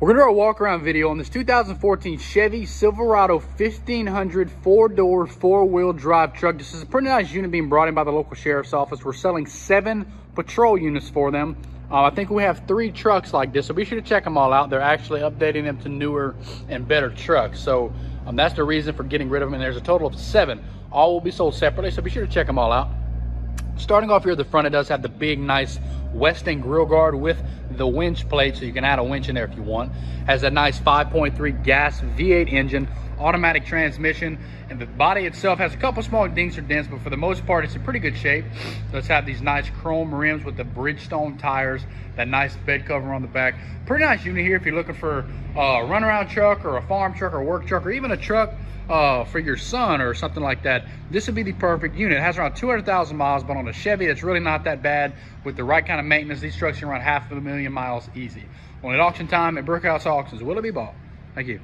We're gonna do a walk around video on this 2014 Chevy Silverado 1500 four door, four wheel drive truck. This is a pretty nice unit being brought in by the local sheriff's office. We're selling seven patrol units for them. Uh, I think we have three trucks like this, so be sure to check them all out. They're actually updating them to newer and better trucks. So um, that's the reason for getting rid of them. And there's a total of seven. All will be sold separately, so be sure to check them all out. Starting off here at the front, it does have the big, nice Westin grill guard with the winch plate, so you can add a winch in there if you want. Has a nice 5.3 gas V8 engine, automatic transmission, and the body itself has a couple small dings or dents, but for the most part, it's in pretty good shape. Let's have these nice chrome rims with the Bridgestone tires, that nice bed cover on the back. Pretty nice unit here if you're looking for a runaround truck or a farm truck or work truck or even a truck uh, for your son or something like that, this would be the perfect unit. It has around 200,000 miles, but on a Chevy, it's really not that bad. With the right kind of maintenance, these trucks can run half of a million miles easy. When at auction time at Brickhouse Auctions, will it be bought? Thank you.